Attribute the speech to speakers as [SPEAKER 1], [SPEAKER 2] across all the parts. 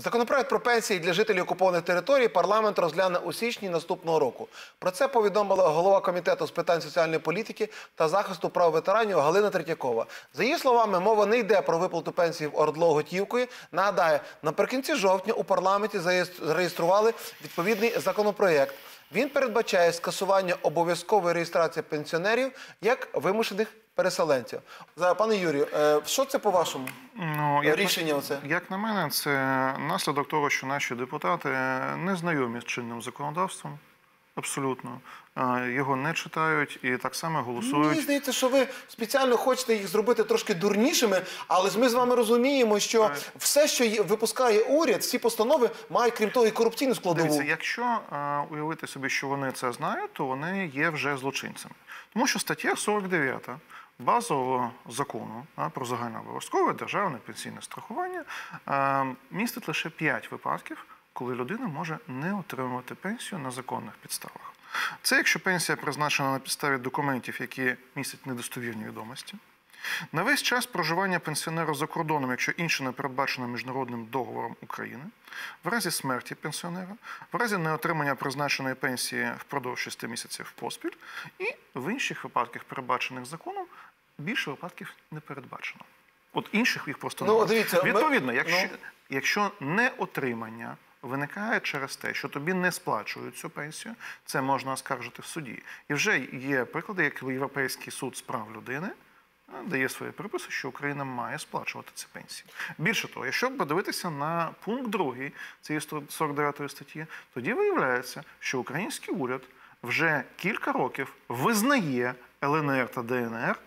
[SPEAKER 1] Законопроект про пенсії для жителів окупованих територій парламент розгляне у січні наступного року. Про це повідомила голова комітету з питань соціальної політики та захисту прав ветеранів Галина Третьякова. За її словами, мова не йде про виплату пенсії в ОРДЛО готівкою. Нагадаю, наприкінці жовтня у парламенті зареєстрували відповідний законопроект. Він передбачає скасування обов'язкової реєстрації пенсіонерів як вимушених переселенців. За пане Юрію, е, що це по вашому
[SPEAKER 2] Ну, як,
[SPEAKER 1] рішення? Оце
[SPEAKER 2] як на мене, це наслідок того, що наші депутати не знайомі з чинним законодавством. Абсолютно. Його не читають і так само
[SPEAKER 1] Мені
[SPEAKER 2] голосують.
[SPEAKER 1] здається, що ви спеціально хочете їх зробити трошки дурнішими, але ми з вами розуміємо, що все, що випускає уряд, всі постанови мають, крім того, і корупційну складову.
[SPEAKER 2] Дивіться, якщо уявити собі, що вони це знають, то вони є вже злочинцями. Тому що стаття 49 базового закону а, про загальнообов'язкове державне пенсійне страхування містить лише 5 випадків, коли людина може не отримувати пенсію на законних підставах. Це якщо пенсія призначена на підставі документів, які містять недостовірні відомості. На весь час проживання пенсіонера за кордоном, якщо інше не передбачено міжнародним договором України, в разі смерті пенсіонера, в разі неотримання призначеної пенсії впродовж 6 місяців поспіль, і в інших випадках, передбачених законом, більше випадків не передбачено. От інших їх просто
[SPEAKER 1] Ну,
[SPEAKER 2] немає.
[SPEAKER 1] дивіться, ми-
[SPEAKER 2] Відповідно, якщо,
[SPEAKER 1] ну.
[SPEAKER 2] якщо неотримання виникає через те, що тобі не сплачують цю пенсію, це можна оскаржити в суді. І вже є приклади, як Європейський суд з прав людини дає свої приписи, що Україна має сплачувати ці пенсії. Більше того, якщо подивитися на пункт 2 цієї 49 статті, тоді виявляється, що український уряд вже кілька років визнає ЛНР та ДНР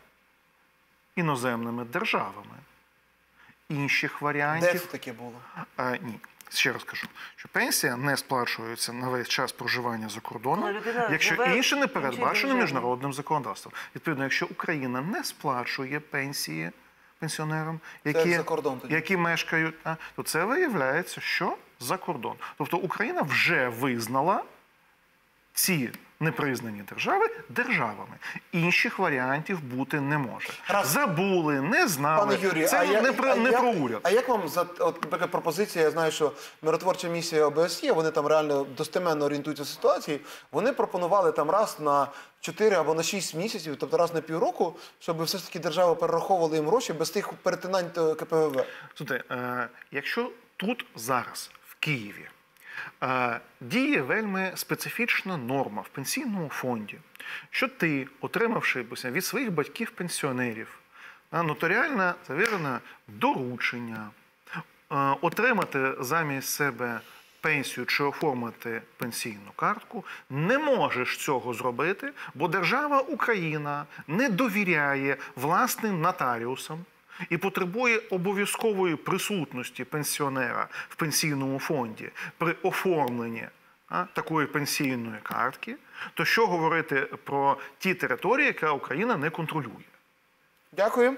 [SPEAKER 2] іноземними державами. Інших
[SPEAKER 1] Де
[SPEAKER 2] варіантів
[SPEAKER 1] це таке було?
[SPEAKER 2] а, ні. Ще раз кажу, що пенсія не сплачується на весь час проживання за кордоном, якщо інше не передбачено міжнародним законодавством. Відповідно, якщо Україна не сплачує пенсії пенсіонерам, які,
[SPEAKER 1] кордон
[SPEAKER 2] які мешкають, а, то це виявляється, що за кордон. Тобто Україна вже визнала ці непризнані держави державами. Інших варіантів бути не може.
[SPEAKER 1] Раз.
[SPEAKER 2] Забули, не знали.
[SPEAKER 1] Пане
[SPEAKER 2] це
[SPEAKER 1] а
[SPEAKER 2] не,
[SPEAKER 1] як,
[SPEAKER 2] про,
[SPEAKER 1] а
[SPEAKER 2] не
[SPEAKER 1] як,
[SPEAKER 2] про уряд.
[SPEAKER 1] А як вам за от, наприклад, пропозиція? Я знаю, що миротворча місія ОБСЄ, вони там реально достеменно орієнтуються в ситуації. Вони пропонували там раз на 4 або на 6 місяців, тобто раз на півроку, щоб все ж таки держава перераховувала їм гроші без тих перетинань до КПВВ.
[SPEAKER 2] Слухайте, е, якщо тут зараз, в Києві, е, діє вельми специфічна норма в пенсійному фонді, що ти, отримавши від своїх батьків-пенсіонерів, нотаріально завірене доручення, отримати замість себе пенсію чи оформити пенсійну картку, не можеш цього зробити, бо держава Україна не довіряє власним нотаріусам і потребує обов'язкової присутності пенсіонера в пенсійному фонді при оформленні а, такої пенсійної картки, то що говорити про ті території, яка Україна не контролює?
[SPEAKER 1] Дякую.